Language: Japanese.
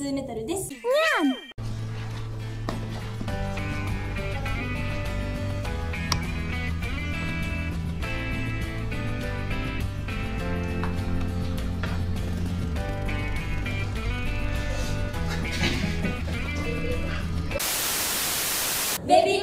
スーメタルです。ベビー